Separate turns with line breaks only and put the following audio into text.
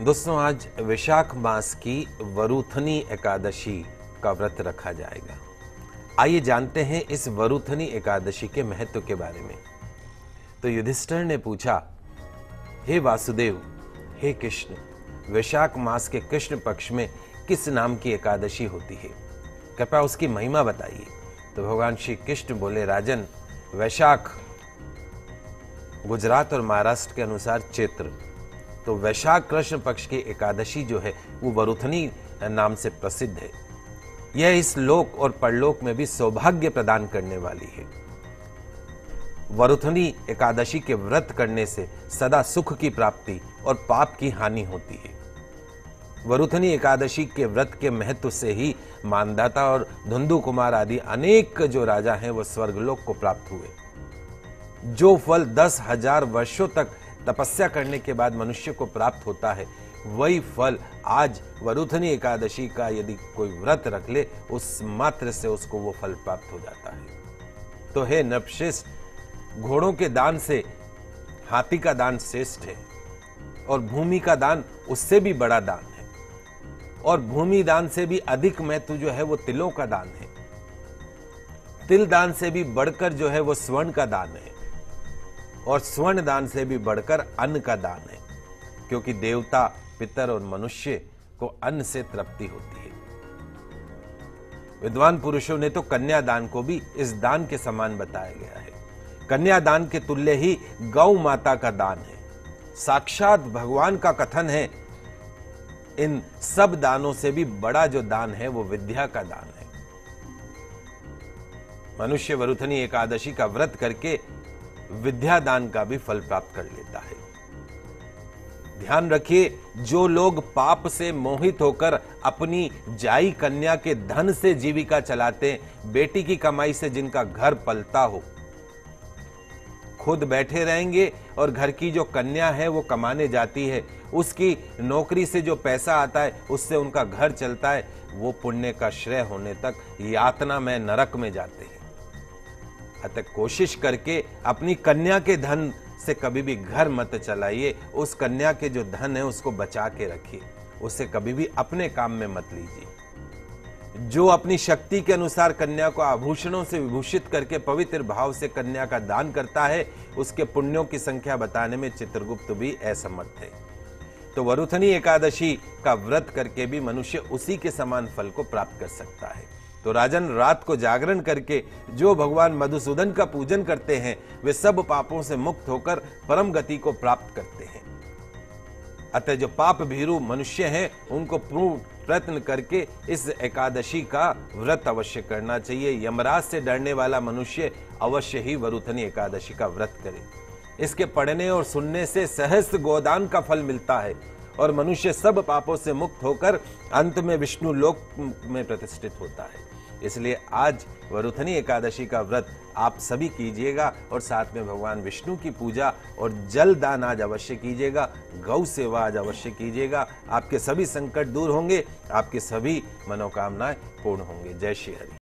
दोस्तों, आज विशाख मास की वरुथनी एकादशी का व्रत रखा जाएगा। आइए जानते हैं इस वरुथनी एकादशी के महत्व के बारे में। तो युधिष्ठर ने पूछा, हे वासुदेव, हे कृष्ण, वैशाख मास के कृष्ण पक्ष में किस नाम की एकादशी होती है? कृपया उसकी महिमा बताइए। तो भगवान श्री कृष्ण बोले, राजन, वैशाख गुजरात और महाराष्ट्र के अनुसार चैत्र तो वैशाख कृष्ण पक्ष की एकादशी जो है, वो वरुथनी नाम से प्रसिद्ध है। यह इस लोक और परलोक में भी सौभाग्य प्रदान करने वाली है। वरुथनी एकादशी के व्रत करने से सदा सुख की प्राप्ति और पाप की हानि होती है। वरुथनी एकादशी के व्रत के महत्व से ही मानदाता और धुंधु कुमार आदि अनेक जो राजा हैं, वो स्वर्गलोक को प्राप्त हुए। जो फल दस हज़ार वर्षों तक तपस्या करने के बाद मनुष्य को प्राप्त होता है। वही फल आज वरुथनी एकादशी का यदि कोई व्रत रख ले, उस मात्र से उसको वो फल प्राप्त हो जाता है। तो हे नपश्रेष्ठ घोड़ों के दान से, हाथी का दान श्रेष्ठ है और भूमि का दान उससे भी बड़ा दान है। और भूमि दान से भी अधिक महत्व जो है वो तिलों का दान है। तिल दान से भी बढ़कर जो है वो स्वर्ण का दान है। और स्वर्ण दान से भी बढ़कर अन्न का दान है, क्योंकि देवता, पितर और मनुष्य को अन्न से तृप्ति होती है। विद्वान पुरुषों ने तो कन्यादान को भी इस दान के समान बताया गया है। कन्यादान के तुल्य ही गौ माता का दान है। साक्षात भगवान का कथन है, इन सब दानों से भी बड़ा जो दान है, वो विद्या का दान है। मनुष्य वरुथनी एकादशी का व्रत करके विद्या दान का भी फल प्राप्त कर लेता है। ध्यान रखिए, जो लोग पाप से मोहित होकर अपनी जाई कन्या के धन से जीविका चलाते, बेटी की कमाई से जिनका घर पलता हो, खुद बैठे रहेंगे और घर की जो कन्या है वो कमाने जाती है। उसकी नौकरी से जो पैसा आता है, उससे उनका घर चलता है। वो पुण्य का श्रेय होने तक यातना में नरक में जाते हैं। अतः कोशिश करके अपनी कन्या के धन से कभी भी घर मत चलाइए। उस कन्या के जो धन है, उसको बचा के रखिए। उसे कभी भी अपने काम में मत लीजिए। जो अपनी शक्ति के अनुसार कन्या को आभूषणों से विभूषित करके पवित्र भाव से कन्या का दान करता है, उसके पुण्यों की संख्या बताने में चित्रगुप्त भी असमर्थ है। तो वरुथनी एकादशी का व्रत करके भी मनुष्य उसी के समान फल को प्राप्त कर सकता है। तो राजन रात को जागरण करके जो भगवान मधुसूदन का पूजन करते हैं, वे सब पापों से मुक्त होकर परम गति को प्राप्त करते हैं। अतः जो पाप भीरु मनुष्य हैं, उनको पूर्ण प्रयत्न करके इस एकादशी का व्रत अवश्य करना चाहिए। यमराज से डरने वाला मनुष्य अवश्य ही वरुथनी एकादशी का व्रत करे। इसके पढ़ने और सुनने से सहस्त्र गोदान का फल मिलता है और मनुष्य सब पापों से मुक्त होकर अंत में विष्णु लोक में प्रतिष्ठित होता है। इसलिए आज वरुथनी एकादशी का व्रत आप सभी कीजिएगा और साथ में भगवान विष्णु की पूजा और जल दान आज अवश्य कीजिएगा, गौ सेवा आज अवश्य कीजिएगा। आपके सभी संकट दूर होंगे, आपके सभी मनोकामनाएँ पूर्ण होंगे। जय श्री हरि।